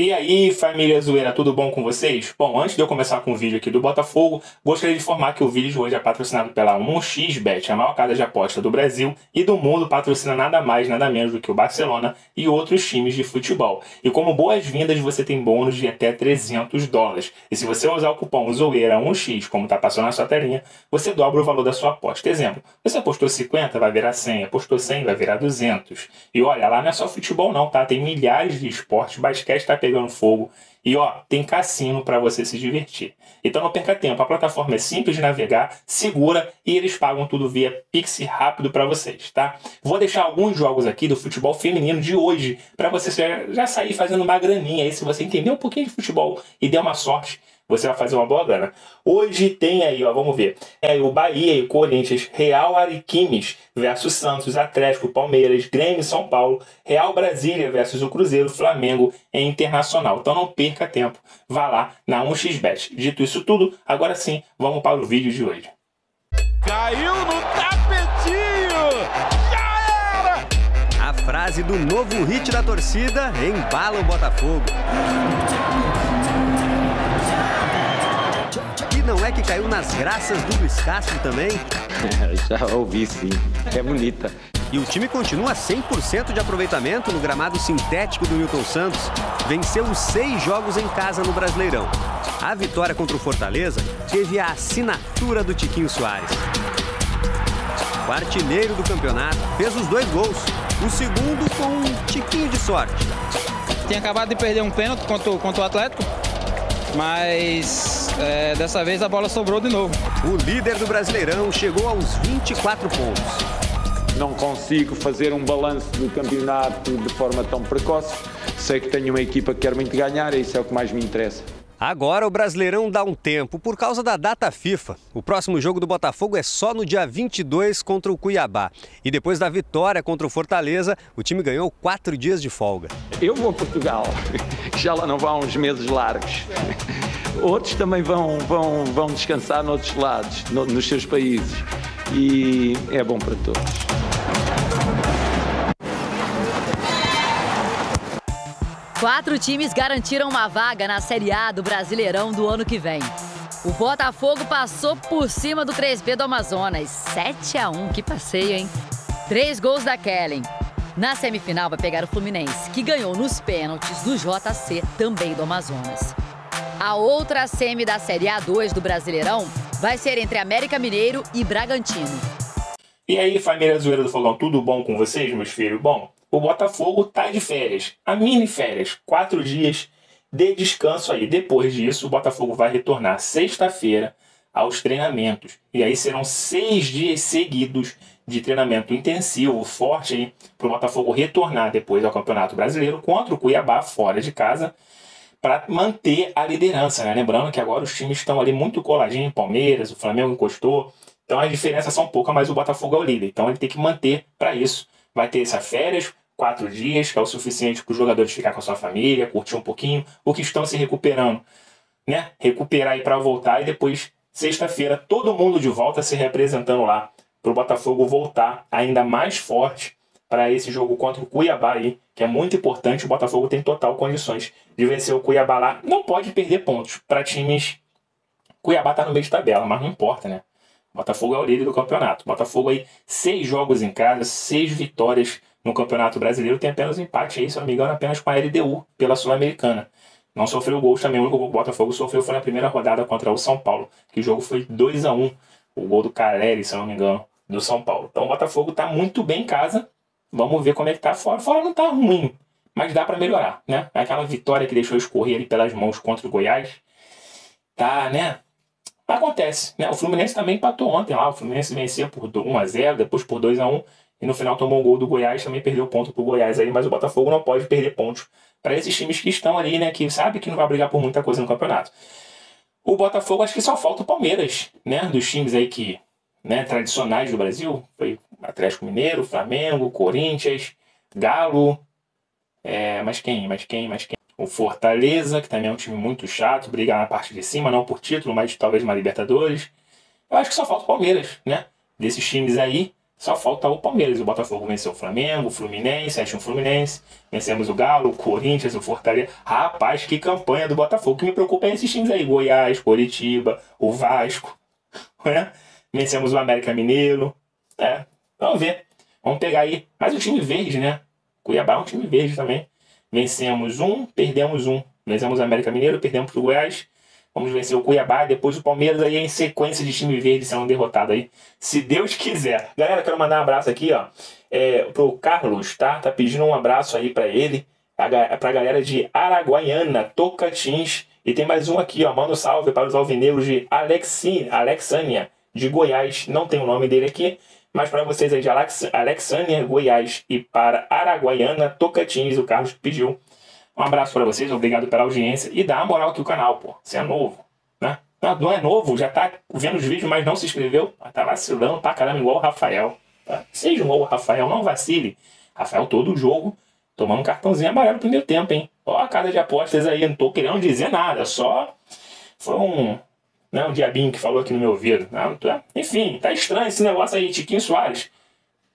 E aí, família zoeira, tudo bom com vocês? Bom, antes de eu começar com o vídeo aqui do Botafogo, gostaria de informar que o vídeo de hoje é patrocinado pela 1xBet, a maior casa de aposta do Brasil e do mundo, patrocina nada mais, nada menos do que o Barcelona e outros times de futebol. E como boas-vindas, você tem bônus de até 300 dólares. E se você usar o cupom ZOEIRA1x, como está passando na sua telinha, você dobra o valor da sua aposta. Exemplo, você apostou 50, vai virar 100, apostou 100, vai virar 200. E olha, lá não é só futebol não, tá? Tem milhares de esportes, basquete pegando fogo. E ó, tem cassino para você se divertir. Então não perca tempo, a plataforma é simples de navegar, segura e eles pagam tudo via Pix rápido para vocês, tá? Vou deixar alguns jogos aqui do futebol feminino de hoje para você já sair fazendo uma graninha aí se você entender um pouquinho de futebol e der uma sorte você vai fazer uma boa grana. Hoje tem aí, ó, vamos ver. É o Bahia e Corinthians, Real Ariquemes versus Santos, Atlético, Palmeiras, Grêmio São Paulo, Real Brasília versus o Cruzeiro, Flamengo e Internacional. Então não perca tempo, vá lá na 1xBet. Dito isso tudo, agora sim, vamos para o vídeo de hoje. Caiu no tapetinho! Já era! A frase do novo hit da torcida embala o Botafogo. Caiu nas graças do Luiz Castro também? Já ouvi sim, é bonita. E o time continua 100% de aproveitamento no gramado sintético do Newton Santos. Venceu os seis jogos em casa no Brasileirão. A vitória contra o Fortaleza teve a assinatura do Tiquinho Soares. O artilheiro do campeonato fez os dois gols. O segundo com um tiquinho de sorte. Tinha acabado de perder um pênalti contra, contra o Atlético, mas é, dessa vez a bola sobrou de novo. O líder do Brasileirão chegou aos 24 pontos. Não consigo fazer um balanço do campeonato de forma tão precoce. Sei que tenho uma equipa que quer muito ganhar e isso é o que mais me interessa. Agora o Brasileirão dá um tempo por causa da data FIFA. O próximo jogo do Botafogo é só no dia 22 contra o Cuiabá. E depois da vitória contra o Fortaleza, o time ganhou quatro dias de folga. Eu vou a Portugal, já lá não vão uns meses largos. Outros também vão, vão, vão descansar noutros lados, no, nos seus países. E é bom para todos. Quatro times garantiram uma vaga na Série A do Brasileirão do ano que vem. O Botafogo passou por cima do 3B do Amazonas. 7 a 1 que passeio, hein? Três gols da Kellen. Na semifinal vai pegar o Fluminense, que ganhou nos pênaltis do JC, também do Amazonas. A outra semi da Série A2 do Brasileirão vai ser entre América Mineiro e Bragantino. E aí, família zoeira do Fogão, tudo bom com vocês, meus filhos? Bom, o Botafogo tá de férias, a mini férias, quatro dias de descanso aí. Depois disso, o Botafogo vai retornar sexta-feira aos treinamentos. E aí serão seis dias seguidos de treinamento intensivo, forte aí, para o Botafogo retornar depois ao Campeonato Brasileiro contra o Cuiabá, fora de casa para manter a liderança, né? Lembrando que agora os times estão ali muito coladinhos, Palmeiras, o Flamengo encostou, então as diferenças são poucas, mas o Botafogo é o líder, então ele tem que manter para isso. Vai ter essas férias, quatro dias, que é o suficiente para os jogadores ficar com a sua família, curtir um pouquinho, o que estão se recuperando, né? Recuperar aí para voltar e depois, sexta-feira, todo mundo de volta se representando lá, para o Botafogo voltar ainda mais forte para esse jogo contra o Cuiabá aí, que é muito importante. O Botafogo tem total condições de vencer o Cuiabá lá. Não pode perder pontos para times. Cuiabá está no meio de tabela, mas não importa, né? Botafogo é o líder do campeonato. Botafogo aí, seis jogos em casa, seis vitórias no Campeonato Brasileiro. Tem apenas um empate aí, se não me engano, apenas com a LDU pela Sul-Americana. Não sofreu gols também. O único que o Botafogo sofreu foi na primeira rodada contra o São Paulo, que o jogo foi 2 a 1 O gol do Caleri, se não me engano, do São Paulo. Então o Botafogo está muito bem em casa Vamos ver como é que tá fora. Fora não tá ruim, mas dá para melhorar, né? Aquela vitória que deixou escorrer ali pelas mãos contra o Goiás, tá, né? Acontece, né? O Fluminense também empatou ontem lá. O Fluminense venceu por 1 a 0 depois por 2 a 1 e no final tomou um gol do Goiás, também perdeu ponto pro Goiás aí, mas o Botafogo não pode perder pontos para esses times que estão ali, né? Que sabe que não vai brigar por muita coisa no campeonato. O Botafogo acho que só falta o Palmeiras, né? Dos times aí que né, tradicionais do Brasil. Foi Atlético Mineiro, Flamengo, Corinthians, Galo. É, mas quem? Mas quem? Mas quem? O Fortaleza, que também é um time muito chato, briga na parte de cima, não por título, mas talvez uma Libertadores. Eu acho que só falta o Palmeiras, né? Desses times aí, Só falta o Palmeiras. O Botafogo venceu o Flamengo, o Fluminense, 7 um Fluminense. Vencemos o Galo, o Corinthians, o Fortaleza. Rapaz, que campanha do Botafogo. O que me preocupa é esses times aí. Goiás, Coritiba, o Vasco. Né? Vencemos o América Mineiro. É, vamos ver. Vamos pegar aí. Mas o time verde, né? Cuiabá é um time verde também. Vencemos um, perdemos um. Vencemos o América Mineiro, perdemos o Goiás. Vamos vencer o Cuiabá, depois o Palmeiras aí em sequência de time verde sendo derrotado aí. Se Deus quiser. Galera, quero mandar um abraço aqui, ó. É, pro Carlos, tá? Tá pedindo um abraço aí para ele. Pra galera de Araguaiana, Tocantins. E tem mais um aqui, ó. Manda um salve para os alvinegros de Alexi, Alexânia, de Goiás. Não tem o nome dele aqui. Mas para vocês aí de Alex, Alexânia, Goiás e para Araguaiana, Tocantins, o Carlos pediu um abraço para vocês, obrigado pela audiência e dá uma moral aqui o canal, pô. Você é novo, né? Não, não, é novo, já tá vendo os vídeos, mas não se inscreveu. Tá vacilando pra caramba, igual o Rafael. Tá? Seja um o Rafael, não vacile. Rafael, todo jogo, tomando um cartãozinho amarelo no primeiro tempo, hein? Ó, a casa de apostas aí, não tô querendo dizer nada, só foi um, né, um diabinho que falou aqui no meu ouvido. Não, tá? Enfim, tá estranho esse negócio aí, Tiquinho Soares.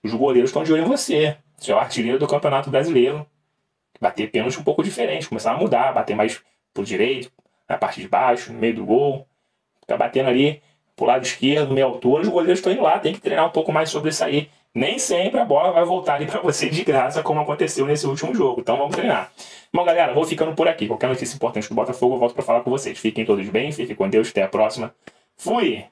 Os goleiros estão de olho em você. Você é o artilheiro do Campeonato Brasileiro bater pênalti um pouco diferente, começar a mudar, bater mais pro direito, na parte de baixo, no meio do gol, ficar batendo ali pro lado esquerdo, meia altura, os goleiros estão indo lá, tem que treinar um pouco mais sobre isso aí. Nem sempre a bola vai voltar ali para você de graça, como aconteceu nesse último jogo. Então vamos treinar. Bom, galera, vou ficando por aqui. Qualquer notícia importante do Botafogo, eu volto para falar com vocês. Fiquem todos bem, fiquem com Deus, até a próxima. Fui!